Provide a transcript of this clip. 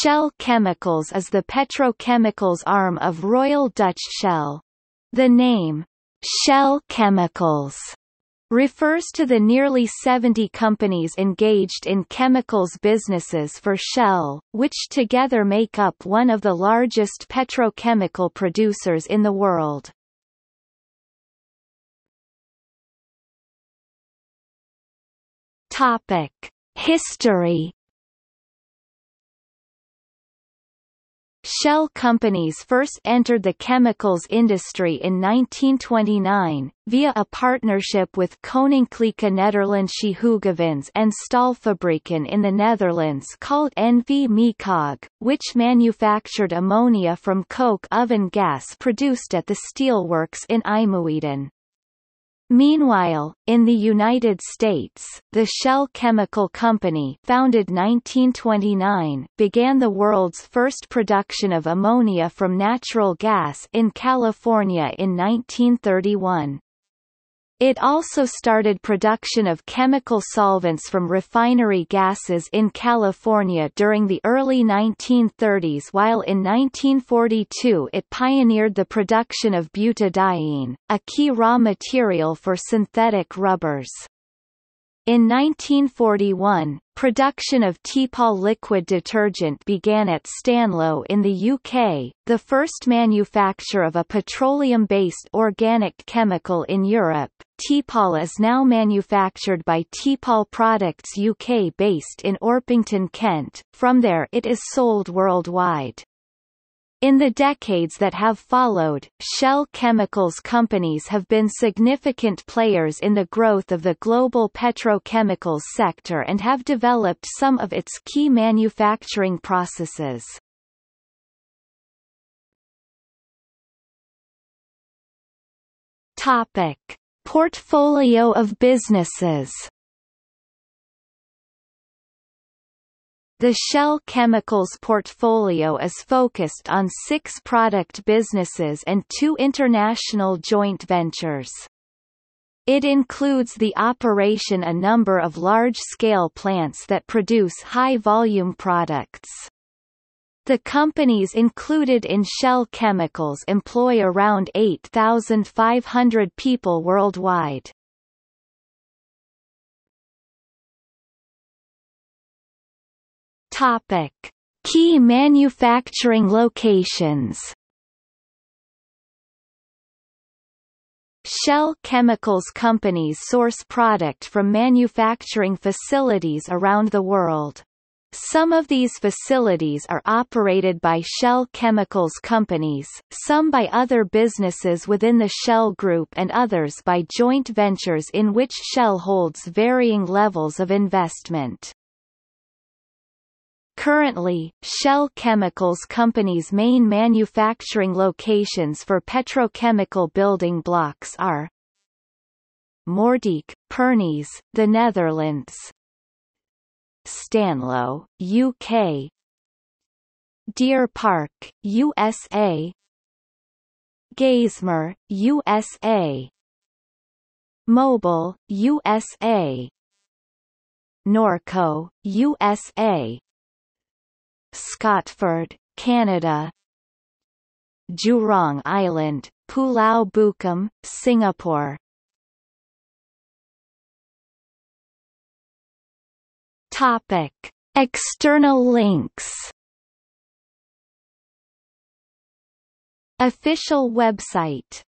Shell Chemicals is the petrochemicals arm of Royal Dutch Shell. The name, Shell Chemicals, refers to the nearly 70 companies engaged in chemicals businesses for Shell, which together make up one of the largest petrochemical producers in the world. Topic: History Shell companies first entered the chemicals industry in 1929, via a partnership with Koninklijke Nederlandse Hoogovens and Staalfabrieken in the Netherlands called NV Mekog, which manufactured ammonia from coke oven gas produced at the steelworks in IJmuiden. Meanwhile, in the United States, the Shell Chemical Company founded 1929 began the world's first production of ammonia from natural gas in California in 1931. It also started production of chemical solvents from refinery gases in California during the early 1930s while in 1942 it pioneered the production of butadiene, a key raw material for synthetic rubbers. In 1941, production of Teepol liquid detergent began at Stanlow in the UK, the first manufacture of a petroleum-based organic chemical in Europe. Teepol is now manufactured by Teepol Products UK based in Orpington, Kent, from there it is sold worldwide. In the decades that have followed, Shell Chemicals companies have been significant players in the growth of the global petrochemicals sector and have developed some of its key manufacturing processes. Topic: Portfolio of businesses The Shell Chemicals portfolio is focused on six product businesses and two international joint ventures. It includes the operation a number of large-scale plants that produce high-volume products. The companies included in Shell Chemicals employ around 8,500 people worldwide. Topic: Key manufacturing locations. Shell Chemicals companies source product from manufacturing facilities around the world. Some of these facilities are operated by Shell Chemicals companies, some by other businesses within the Shell Group and others by joint ventures in which Shell holds varying levels of investment. Currently, Shell Chemicals Company's main manufacturing locations for petrochemical building blocks are Moerdijk, Pernis, the Netherlands Stanlow, UK Deer Park, USA Geismar, USA Mobile, USA Norco, USA Scotford, Canada. Jurong Island, Pulau Bukom, Singapore. Topic. External links. Official website